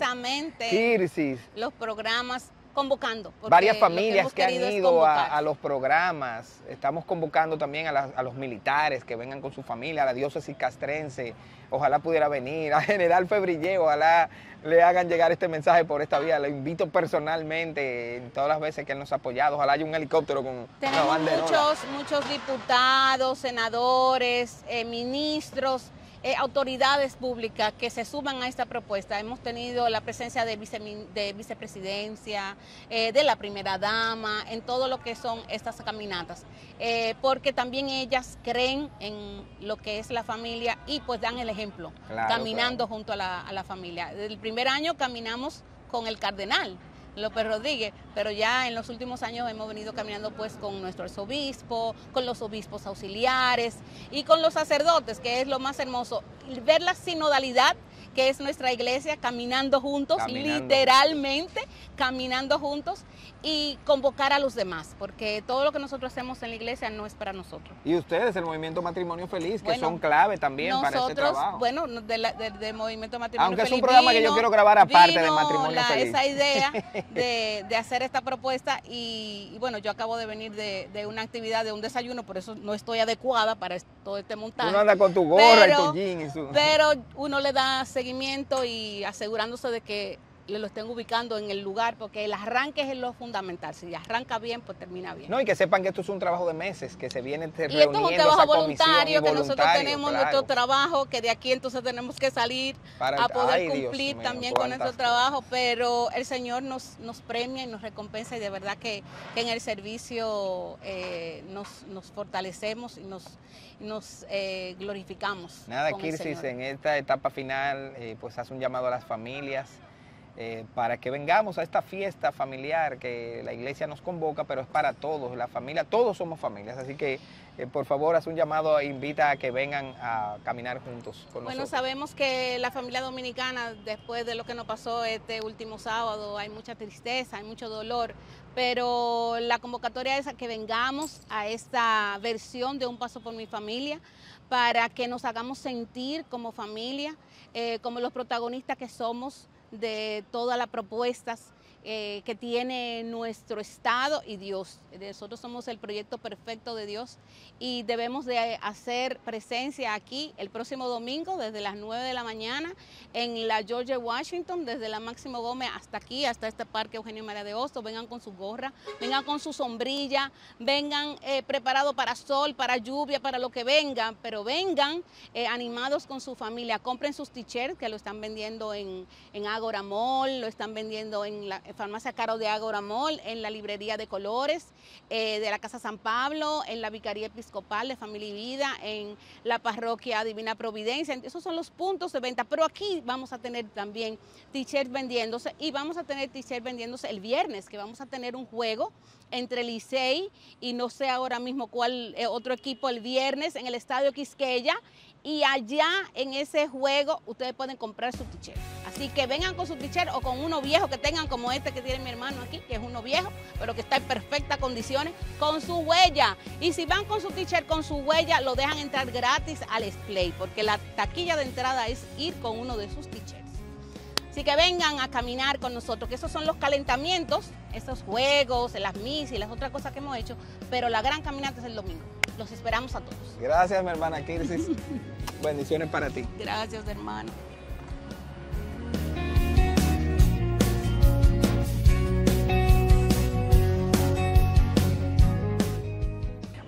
Kirsis, los programas convocando. varias que familias que, han ido a, a los programas. Estamos convocando también a, las- a los militares que vengan con su familia, a la diócesis castrense. Ojalá pudiera venir, a General Febrillé, ojalá le hagan llegar este mensaje por esta vía. Lo invito personalmente en todas las veces que él nos ha apoyado. Ojalá haya un helicóptero con una Tenemos banderola. muchos, muchos diputados, senadores, eh, ministros, eh, autoridades públicas que se suman a esta propuesta. Hemos tenido la presencia de, vicemin- de vicepresidencia, eh, de la primera dama, en todo lo que son estas caminatas, eh, porque también ellas creen en lo que es la familia y pues dan el ejemplo, Claro, caminando junto a la, a la familia. El primer año caminamos con el cardenal. López Rodríguez, pero ya en los últimos años hemos venido caminando pues con nuestro arzobispo, con los obispos auxiliares y con los sacerdotes, que es lo más hermoso, ver la sinodalidad que es nuestra iglesia caminando juntos, Caminando. literalmente caminando juntos y convocar a los demás, porque todo lo que nosotros hacemos en la iglesia no es para nosotros. Y ustedes, el movimiento Matrimonio Feliz, que Bueno, son clave también para ese Nosotros, trabajo. bueno, de de- del movimiento Matrimonio Aunque es un Feliz programa que yo quiero grabar aparte de Matrimonio la- Feliz. Esa idea de, de hacer esta propuesta y, y bueno, yo acabo de venir de, de una actividad, de un desayuno, por eso no estoy adecuada para todo este montaje. Uno anda con tu gorra y Pero- tu jean y su... Pero uno le da seguimiento y asegurándose de que lo estén ubicando en el lugar, porque el arranque es lo fundamental. Si arranca bien, pues termina bien. No, y que sepan que esto es un trabajo de meses, que se viene te- Y esto es un reuniendo trabajo voluntario, que nosotros tenemos claro. nuestro trabajo, que de aquí entonces tenemos que salir Para- a poder ay, Dios cumplir mío, también con nuestro trabajo, pero el Señor nos, nos premia y nos recompensa y de verdad que, que en el servicio eh, nos, nos fortalecemos y nos, nos eh, glorificamos. Nada, Kirsis, en esta etapa final, eh, pues hace un llamado a las familias eh, para que vengamos a esta fiesta familiar que la iglesia nos convoca, pero es para todos, la familia, todos somos familias, así que eh, por favor haz un llamado e invita a que vengan a caminar juntos con Bueno, nosotros. sabemos que la familia dominicana, después de lo que nos pasó este último sábado, hay mucha tristeza, hay mucho dolor, pero la convocatoria es a que vengamos a esta versión de Un Paso por mi Familia para que nos hagamos sentir como familia, eh, como los protagonistas que somos de todas las propuestas eh, que tiene nuestro Estado y Dios. Nosotros somos el proyecto perfecto de Dios y debemos de hacer presencia aquí el próximo domingo desde las 9 de la mañana en la Georgia Washington, desde la Máximo Gómez hasta aquí, hasta este parque Eugenio María de Hostos. Vengan con su gorra, vengan con su sombrilla, vengan eh, preparados para sol, para lluvia, para lo que vengan, pero vengan eh, animados con su familia. Compren sus t-shirts que lo están vendiendo en, en Agora Mall, lo están vendiendo en, la- Farmacia Caro de Ágora Mall, en la librería de colores eh, de la Casa San Pablo, en la Vicaría Episcopal de Familia y Vida, en la Parroquia Divina Providencia. Esos son los puntos de venta, pero aquí vamos a tener también t-shirts vendiéndose y vamos a tener t-shirts vendiéndose el viernes, que vamos a tener un juego entre Licey y no sé ahora mismo cuál eh, otro equipo el viernes en el Estadio Quisqueya y allá en ese juego ustedes pueden comprar su t-shirt. Así que vengan con su t-shirt o con uno viejo que tengan como este que tiene mi hermano aquí, que es uno viejo, pero que está en perfectas condiciones, con su huella. Y si van con su t-shirt con su huella, lo dejan entrar gratis al display, porque la taquilla de entrada es ir con uno de sus t-shirts. Así que vengan a caminar con nosotros, que esos son los calentamientos, esos juegos, las mis y las otras cosas que hemos hecho, pero la gran caminata es el domingo. Los esperamos a todos. Gracias, mi hermana Kirsis. Bendiciones para ti. Gracias, hermano.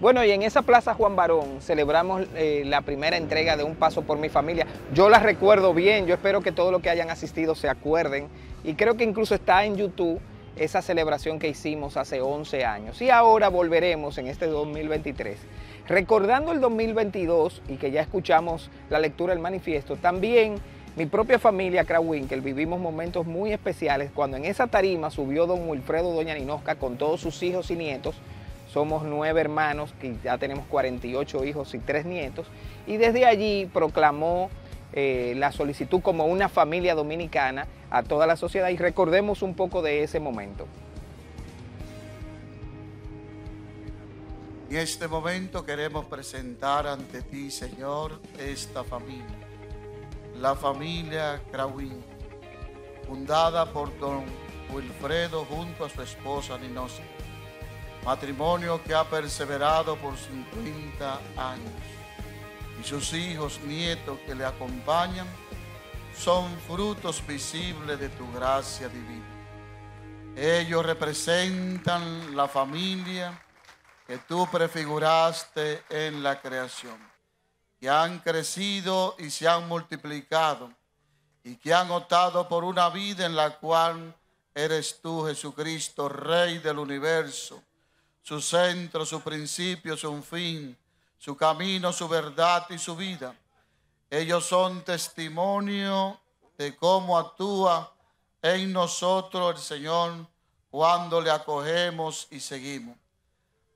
Bueno, y en esa Plaza Juan Barón celebramos eh, la primera entrega de Un Paso por mi Familia. Yo la recuerdo bien, yo espero que todos los que hayan asistido se acuerden. Y creo que incluso está en YouTube esa celebración que hicimos hace 11 años. Y ahora volveremos en este 2023. Recordando el 2022 y que ya escuchamos la lectura del manifiesto, también mi propia familia Krawinkel vivimos momentos muy especiales cuando en esa tarima subió don Wilfredo Doña Ninosca con todos sus hijos y nietos somos nueve hermanos, que ya tenemos 48 hijos y tres nietos, y desde allí proclamó eh, la solicitud como una familia dominicana a toda la sociedad. Y recordemos un poco de ese momento. En este momento queremos presentar ante ti, Señor, esta familia, la familia Crawin, fundada por don Wilfredo junto a su esposa Ninosa matrimonio que ha perseverado por 50 años. Y sus hijos, nietos que le acompañan, son frutos visibles de tu gracia divina. Ellos representan la familia que tú prefiguraste en la creación, que han crecido y se han multiplicado y que han optado por una vida en la cual eres tú, Jesucristo, Rey del universo su centro, su principio, su fin, su camino, su verdad y su vida. Ellos son testimonio de cómo actúa en nosotros el Señor cuando le acogemos y seguimos.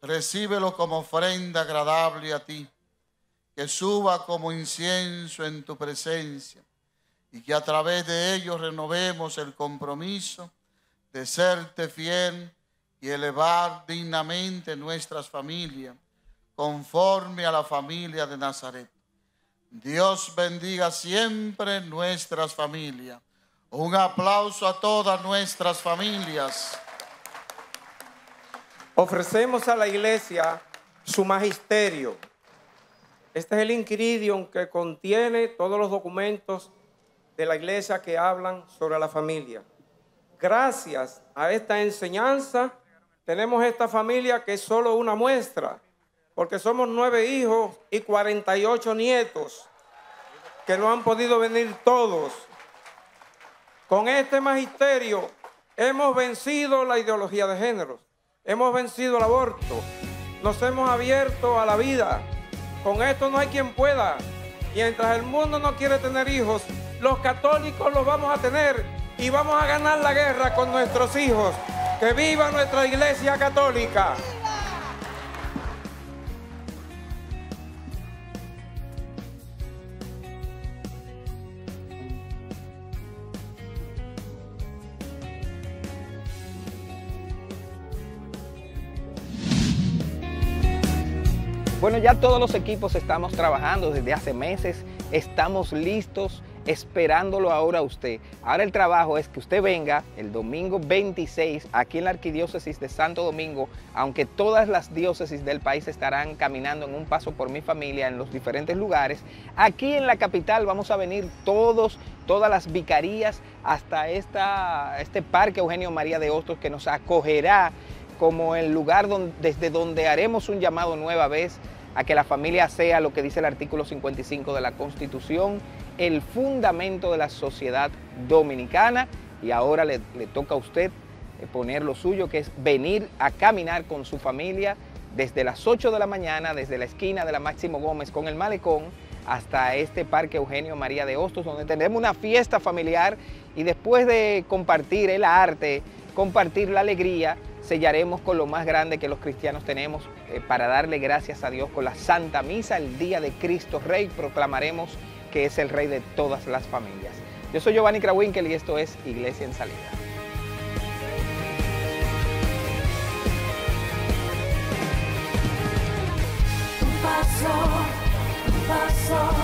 Recíbelo como ofrenda agradable a ti, que suba como incienso en tu presencia y que a través de ellos renovemos el compromiso de serte fiel y elevar dignamente nuestras familias conforme a la familia de Nazaret. Dios bendiga siempre nuestras familias. Un aplauso a todas nuestras familias. Ofrecemos a la iglesia su magisterio. Este es el inquiridium que contiene todos los documentos de la iglesia que hablan sobre la familia. Gracias a esta enseñanza, tenemos esta familia que es solo una muestra, porque somos nueve hijos y 48 nietos, que no han podido venir todos. Con este magisterio hemos vencido la ideología de género, hemos vencido el aborto, nos hemos abierto a la vida. Con esto no hay quien pueda. Mientras el mundo no quiere tener hijos, los católicos los vamos a tener y vamos a ganar la guerra con nuestros hijos. ¡Que viva nuestra Iglesia Católica! Bueno, ya todos los equipos estamos trabajando desde hace meses, estamos listos esperándolo ahora a usted. Ahora el trabajo es que usted venga el domingo 26 aquí en la Arquidiócesis de Santo Domingo, aunque todas las diócesis del país estarán caminando en un paso por mi familia en los diferentes lugares. Aquí en la capital vamos a venir todos, todas las vicarías hasta esta, este parque Eugenio María de Hostos que nos acogerá como el lugar donde, desde donde haremos un llamado nueva vez a que la familia sea lo que dice el artículo 55 de la Constitución el fundamento de la sociedad dominicana y ahora le, toca a usted eh, poner lo suyo, que es venir a caminar con su familia desde las 8 de la mañana, desde la esquina de la Máximo Gómez con el malecón hasta este Parque Eugenio María de Hostos, donde tenemos una fiesta familiar y después de compartir el arte, compartir la alegría, sellaremos con lo más grande que los cristianos tenemos eh, para darle gracias a Dios con la Santa Misa, el día de Cristo Rey, proclamaremos que es el Rey de todas las familias. Yo soy Giovanni Krawinkel y esto es Iglesia en Salida. Paso.